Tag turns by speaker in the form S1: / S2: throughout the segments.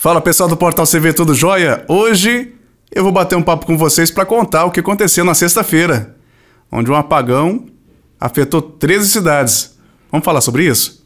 S1: Fala pessoal do Portal CV Tudo Jóia? Hoje eu vou bater um papo com vocês para contar o que aconteceu na sexta-feira, onde um apagão afetou 13 cidades. Vamos falar sobre isso?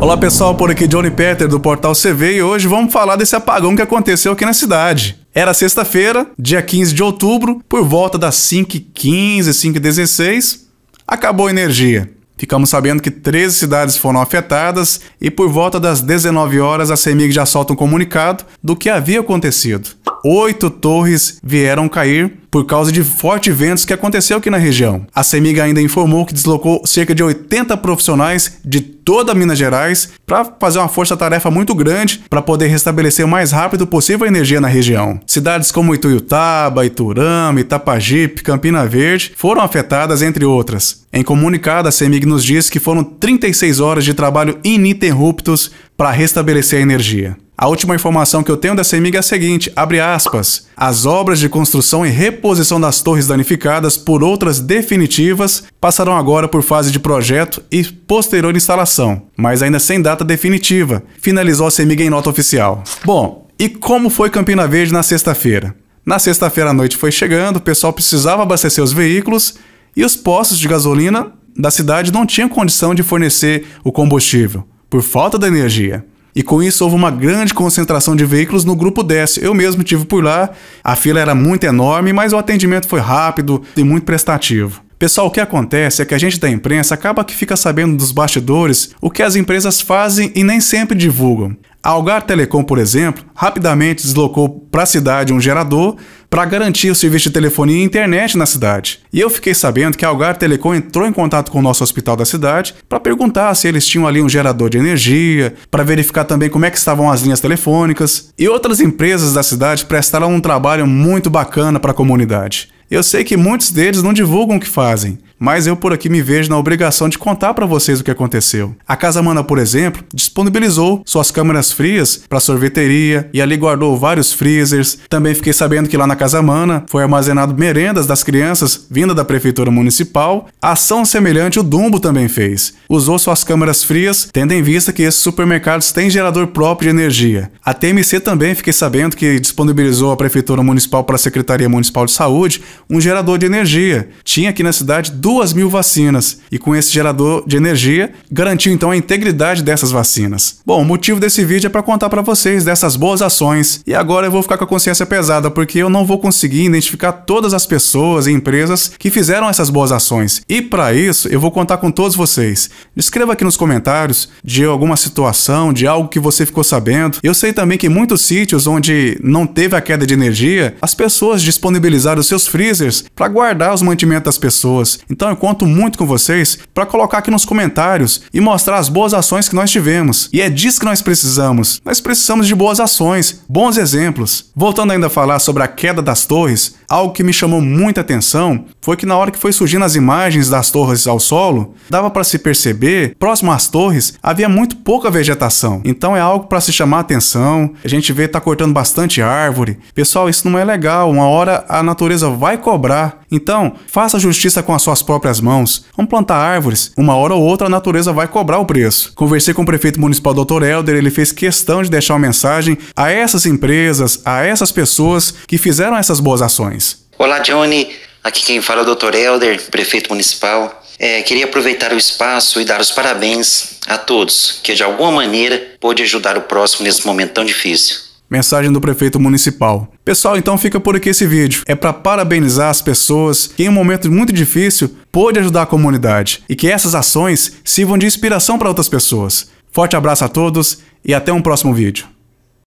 S1: Olá pessoal, por aqui Johnny Peter do Portal CV e hoje vamos falar desse apagão que aconteceu aqui na cidade. Era sexta-feira, dia 15 de outubro, por volta das 5h15, 5h16, acabou a energia. Ficamos sabendo que 13 cidades foram afetadas e por volta das 19 horas a CEMIG já solta um comunicado do que havia acontecido. Oito torres vieram cair por causa de fortes ventos que aconteceu aqui na região. A CEMIG ainda informou que deslocou cerca de 80 profissionais de toda Minas Gerais para fazer uma força-tarefa muito grande para poder restabelecer o mais rápido possível a energia na região. Cidades como Ituiutaba, Iturama, Itapajipe, Campina Verde foram afetadas, entre outras. Em comunicado, a CEMIG nos diz que foram 36 horas de trabalho ininterruptos para restabelecer a energia. A última informação que eu tenho da CEMIG é a seguinte, abre aspas, as obras de construção e reposição das torres danificadas por outras definitivas passarão agora por fase de projeto e posterior instalação, mas ainda sem data definitiva, finalizou a CEMIG em nota oficial. Bom, e como foi Campina Verde na sexta-feira? Na sexta-feira à noite foi chegando, o pessoal precisava abastecer os veículos e os postos de gasolina da cidade não tinham condição de fornecer o combustível, por falta de energia. E com isso houve uma grande concentração de veículos no grupo 10. Eu mesmo tive por lá, a fila era muito enorme, mas o atendimento foi rápido e muito prestativo. Pessoal, o que acontece é que a gente da imprensa acaba que fica sabendo dos bastidores o que as empresas fazem e nem sempre divulgam. A Algar Telecom, por exemplo, rapidamente deslocou para a cidade um gerador para garantir o serviço de telefonia e internet na cidade. E eu fiquei sabendo que a Algar Telecom entrou em contato com o nosso hospital da cidade para perguntar se eles tinham ali um gerador de energia, para verificar também como é que estavam as linhas telefônicas. E outras empresas da cidade prestaram um trabalho muito bacana para a comunidade. Eu sei que muitos deles não divulgam o que fazem, mas eu por aqui me vejo na obrigação de contar para vocês o que aconteceu. A Casa Mana, por exemplo, disponibilizou suas câmeras frias para sorveteria e ali guardou vários freezers. Também fiquei sabendo que lá na Casa Mana foi armazenado merendas das crianças vinda da prefeitura municipal. Ação semelhante o Dumbo também fez. Usou suas câmeras frias, tendo em vista que esses supermercados têm gerador próprio de energia. A TMC também fiquei sabendo que disponibilizou a prefeitura municipal para a Secretaria Municipal de Saúde um gerador de energia. Tinha aqui na cidade duas mil vacinas e com esse gerador de energia garantiu então a integridade dessas vacinas. Bom, o motivo desse vídeo é para contar para vocês dessas boas ações e agora eu vou ficar com a consciência pesada porque eu não vou conseguir identificar todas as pessoas e empresas que fizeram essas boas ações. E para isso eu vou contar com todos vocês. Escreva aqui nos comentários de alguma situação, de algo que você ficou sabendo. Eu sei também que muitos sítios onde não teve a queda de energia, as pessoas disponibilizaram seus freezers para guardar os mantimentos das pessoas. Então eu conto muito com vocês para colocar aqui nos comentários e mostrar as boas ações que nós tivemos. E é disso que nós precisamos. Nós precisamos de boas ações, bons exemplos. Voltando ainda a falar sobre a queda das torres, algo que me chamou muita atenção foi que na hora que foi surgindo as imagens das torres ao solo, dava para se perceber, próximo às torres, havia muito pouca vegetação. Então é algo para se chamar atenção. A gente vê tá cortando bastante árvore. Pessoal, isso não é legal. Uma hora a natureza vai cobrar. Então, faça justiça com as suas próprias mãos. Vamos plantar árvores. Uma hora ou outra a natureza vai cobrar o preço. Conversei com o prefeito municipal Dr. Helder, ele fez questão de deixar uma mensagem a essas empresas, a essas pessoas que fizeram essas boas ações.
S2: Olá, Johnny. Aqui quem fala é o Dr. Helder, prefeito municipal. É, queria aproveitar o espaço e dar os parabéns a todos que de alguma maneira pôde ajudar o próximo nesse momento tão difícil.
S1: Mensagem do prefeito municipal. Pessoal, então fica por aqui esse vídeo. É para parabenizar as pessoas que em um momento muito difícil pôde ajudar a comunidade e que essas ações sirvam de inspiração para outras pessoas. Forte abraço a todos e até um próximo vídeo.